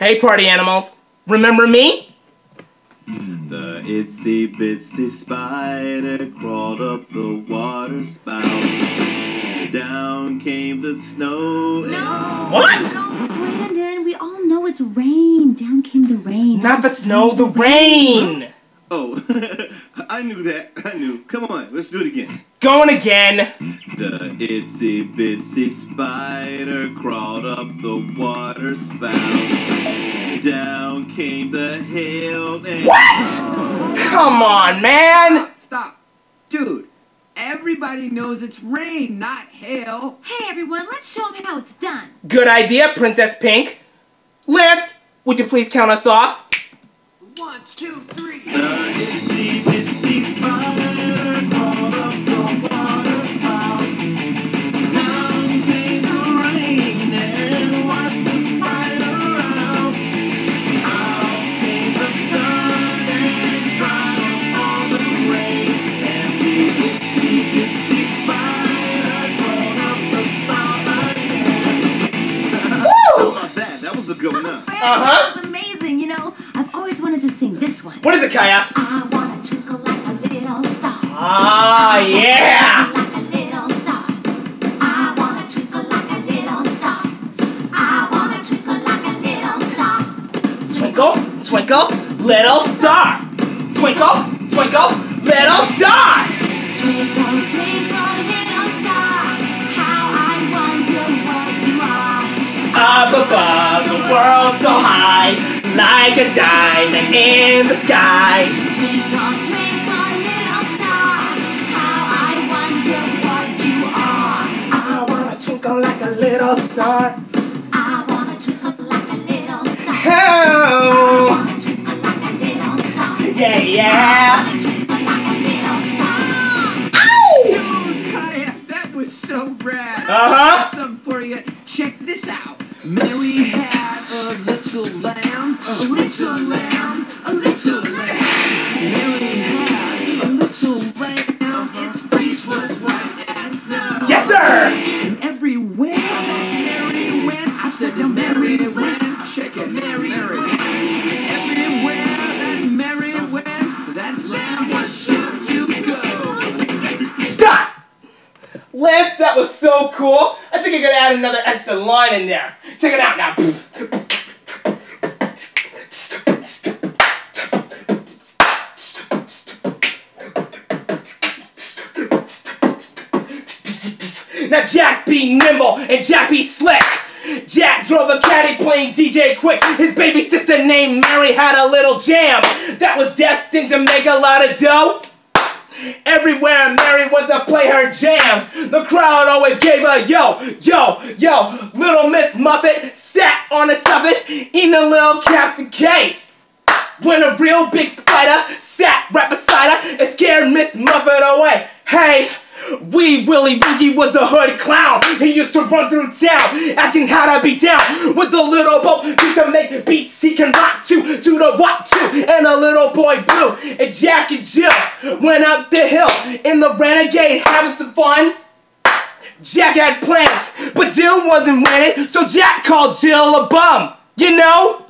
Hey, party animals. Remember me? The itsy bitsy spider crawled up the water spout. Down came the snow. and- No. What? No, Brandon, we all know it's rain. Down came the rain. Not the snow, the rain. Oh, I knew that. I knew. Come on, let's do it again. Going again. The itsy bitsy spider crawled up the water spout. Down came the hail and. What? Come on, man. Stop. Dude, everybody knows it's rain, not hail. Hey, everyone, let's show them how it's done. Good idea, Princess Pink. Lance, would you please count us off? One, two, three. That? That was a good one, huh? Brandon, Uh-huh. That was amazing. You know, I've always wanted to sing this one. What is it, Kaya? I wanna twinkle like a little star. Ah, yeah. Like a little star. I wanna twinkle like a little star. I wanna twinkle like a little star. Twinkle, twinkle, little star. Twinkle, twinkle, little star. Twinkle, twinkle, little star. How I wonder what you are. Up above the world so high, like a diamond in the sky. Twinkle, twinkle, little star. How I wonder what you are. I wanna twinkle like a little star. I wanna twinkle like a little star. I Oh, wanna twinkle like a little star. yeah, yeah. A little lamb, a little lamb. Mary had a little lamb. Its fleece was white as snow. Yes, sir. And everywhere that Mary went, I said, now Mary went, check it, Mary went. Everywhere that Mary went, that lamb was sure to go. Stop! Lance, that was so cool. I think I could add another extra line in there. Check it out now. Now Jack be nimble and Jack be slick. Jack drove a caddy playing DJ Quik. His baby sister named Mary had a little jam that was destined to make a lot of dough. Everywhere Mary went to play her jam, the crowd always gave her yo, yo, yo. Little Miss Muffet sat on the tuffet eating a little Captain K. When a real big spider sat right beside her and scared Miss Muffet away. Hey, Willie Winky was the hood clown. He used to run through town, asking how to be down. With the little boat, used to make beats he can rock to, to the walk to. And a little boy Blue and Jack and Jill went up the hill in the Renegade having some fun. Jack had plans, but Jill wasn't winning, so Jack called Jill a bum. You know?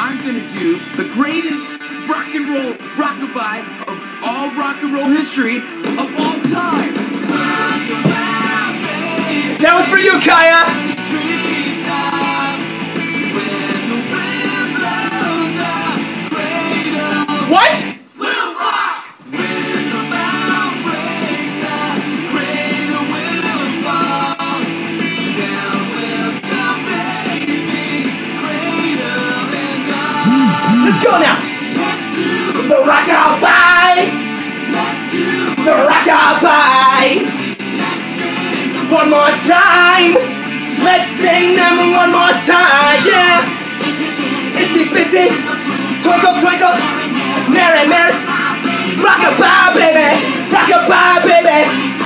I'm gonna do the greatest rock and roll rockabye of all rock and roll history of all time. That was for you, Kaya! Go now. The rockabys. The rockabys. One more time. Let's sing them one more time. Yeah. Itsy bitsy. Twinkle twinkle. Merry merry. Rockabye baby. Rockabye baby.